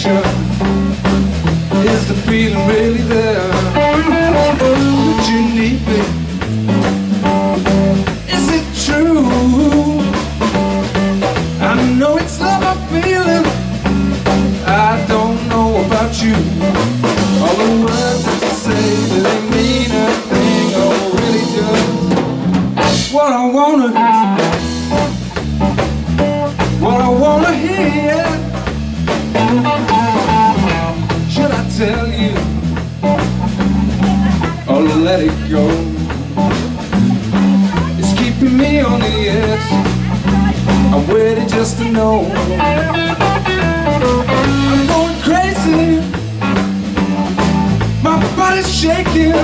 sure Is the feeling really there? Would you need me? Is it true? I know it's love I'm feeling I don't know about you All the words that you say They mean a thing Oh, really just What I wanna let it go. It's keeping me on the edge. I'm waiting just to know. I'm going crazy. My body's shaking.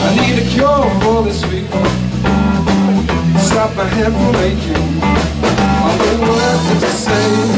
I need a cure for this fever Stop my head from aching. All the words you say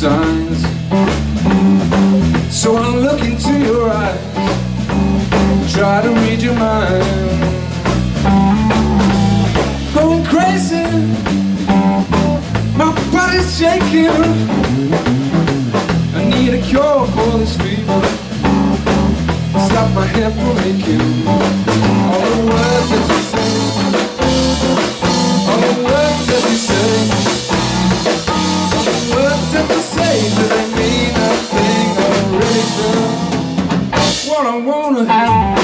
signs. So I look into your eyes, try to read your mind. Going crazy, my body's shaking. I need a cure for this fever. Stop my head from aching. what I wanna.